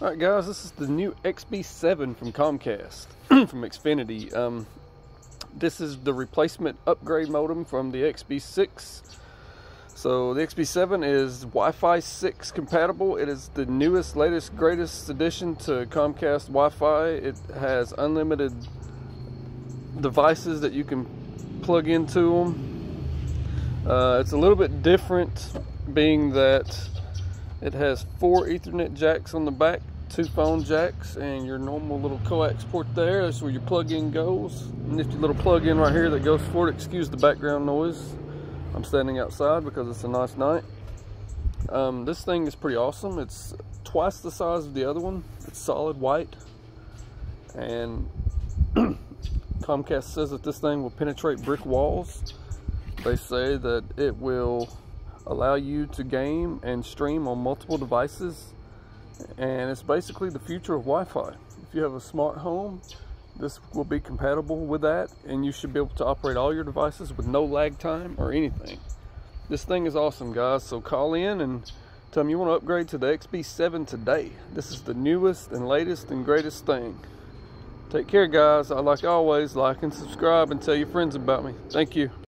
All right, guys, this is the new XB7 from Comcast, from Xfinity. Um, this is the replacement upgrade modem from the XB6. So the XB7 is Wi-Fi 6 compatible. It is the newest, latest, greatest addition to Comcast Wi-Fi. It has unlimited devices that you can plug into them. Uh, it's a little bit different being that it has four ethernet jacks on the back two phone jacks and your normal little coax port there. That's where your plug-in goes. Nifty little plug-in right here that goes forward. Excuse the background noise. I'm standing outside because it's a nice night. Um, this thing is pretty awesome. It's twice the size of the other one. It's solid white. And Comcast says that this thing will penetrate brick walls. They say that it will allow you to game and stream on multiple devices and it's basically the future of Wi-Fi. If you have a smart home, this will be compatible with that and you should be able to operate all your devices with no lag time or anything. This thing is awesome guys, so call in and tell them you want to upgrade to the XB7 today. This is the newest and latest and greatest thing. Take care guys, I like always, like and subscribe and tell your friends about me. Thank you.